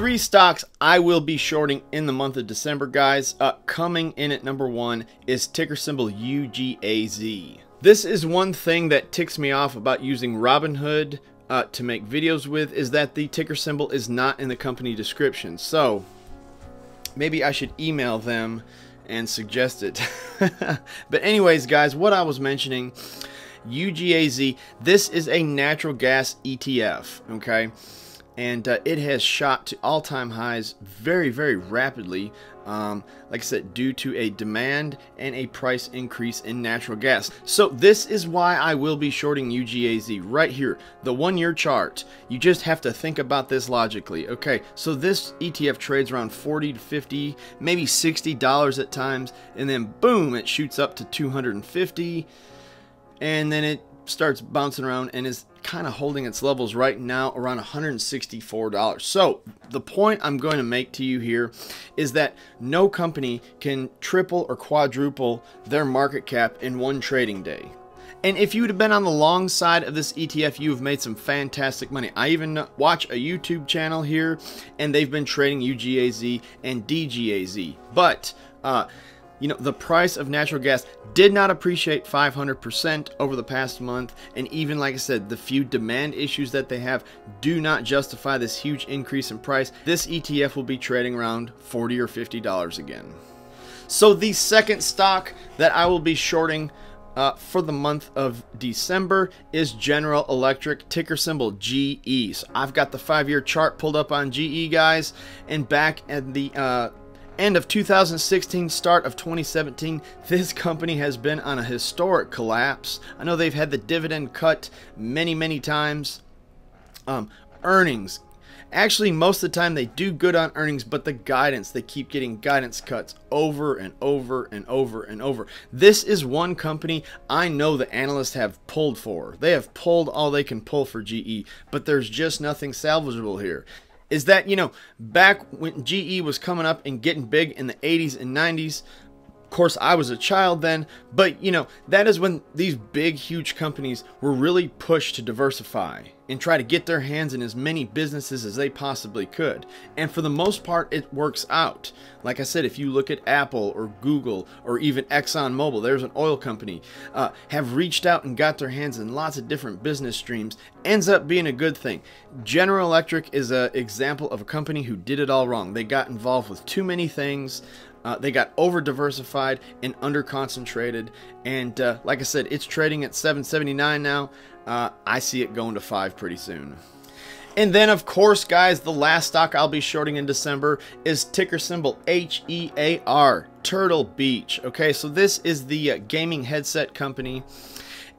three stocks I will be shorting in the month of December, guys. Uh, coming in at number one is ticker symbol UGAZ. This is one thing that ticks me off about using Robinhood uh, to make videos with is that the ticker symbol is not in the company description. So maybe I should email them and suggest it. but anyways, guys, what I was mentioning, UGAZ, this is a natural gas ETF, okay? And uh, it has shot to all-time highs very very rapidly um, like I said due to a demand and a price increase in natural gas. So this is why I will be shorting UGAZ right here the one-year chart. You just have to think about this logically okay? So this ETF trades around 40 to 50 maybe 60 dollars at times and then boom it shoots up to 250 and then it starts bouncing around and is kind of holding its levels right now around $164. So the point I'm going to make to you here is that no company can triple or quadruple their market cap in one trading day. And if you would have been on the long side of this ETF, you have made some fantastic money. I even watch a YouTube channel here, and they've been trading UGAZ and DGAZ. But uh, you know, the price of natural gas did not appreciate 500% over the past month. And even like I said, the few demand issues that they have do not justify this huge increase in price. This ETF will be trading around 40 or $50 again. So the second stock that I will be shorting uh, for the month of December is General Electric, ticker symbol GE. So I've got the five-year chart pulled up on GE, guys, and back at the uh, end of 2016, start of 2017, this company has been on a historic collapse. I know they've had the dividend cut many, many times. Um, earnings. Actually, most of the time they do good on earnings, but the guidance, they keep getting guidance cuts over and over and over and over. This is one company I know the analysts have pulled for. They have pulled all they can pull for GE, but there's just nothing salvageable here is that, you know, back when GE was coming up and getting big in the 80s and 90s, of course, I was a child then, but you know, that is when these big, huge companies were really pushed to diversify and try to get their hands in as many businesses as they possibly could. And for the most part, it works out. Like I said, if you look at Apple or Google or even ExxonMobil, there's an oil company, uh, have reached out and got their hands in lots of different business streams, ends up being a good thing. General Electric is an example of a company who did it all wrong. They got involved with too many things. Uh, they got over diversified and under concentrated. And uh, like I said, it's trading at 779 now. Uh, I see it going to 5 pretty soon. And then, of course, guys, the last stock I'll be shorting in December is ticker symbol H-E-A-R, Turtle Beach. Okay, so this is the uh, gaming headset company.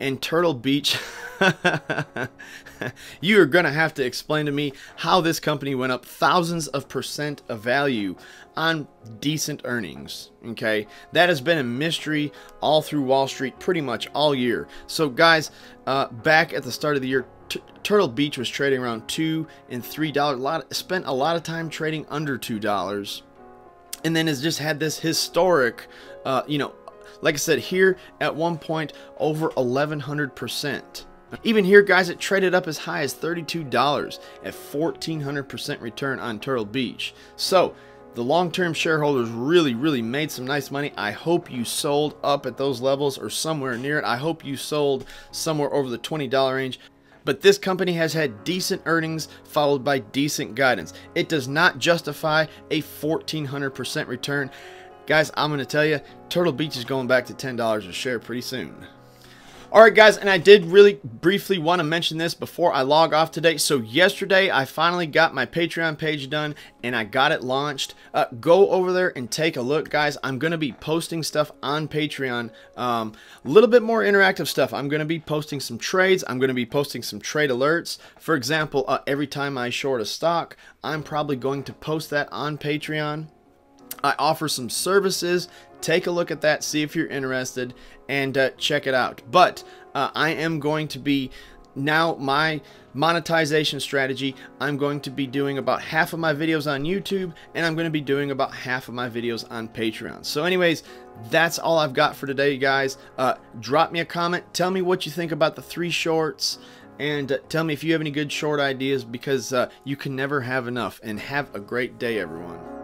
And Turtle Beach, you are going to have to explain to me how this company went up thousands of percent of value on decent earnings. Okay, that has been a mystery all through Wall Street pretty much all year. So, guys, uh, back at the start of the year, Turtle Beach was trading around two and three dollars. A lot spent a lot of time trading under two dollars, and then has just had this historic, uh, you know, like I said here at one point over 1100 percent. Even here, guys, it traded up as high as $32 at 1400% return on Turtle Beach. So, the long-term shareholders really, really made some nice money. I hope you sold up at those levels or somewhere near it. I hope you sold somewhere over the $20 range. But this company has had decent earnings followed by decent guidance. It does not justify a 1400% return. Guys, I'm going to tell you, Turtle Beach is going back to $10 a share pretty soon. Alright guys, and I did really briefly want to mention this before I log off today. So yesterday, I finally got my Patreon page done and I got it launched. Uh, go over there and take a look, guys. I'm going to be posting stuff on Patreon. A um, little bit more interactive stuff. I'm going to be posting some trades. I'm going to be posting some trade alerts. For example, uh, every time I short a stock, I'm probably going to post that on Patreon. I offer some services. Take a look at that, see if you're interested, and uh, check it out. But uh, I am going to be now my monetization strategy I'm going to be doing about half of my videos on YouTube and I'm going to be doing about half of my videos on Patreon so anyways that's all I've got for today guys uh, drop me a comment tell me what you think about the three shorts and uh, tell me if you have any good short ideas because uh, you can never have enough. And have a great day, everyone.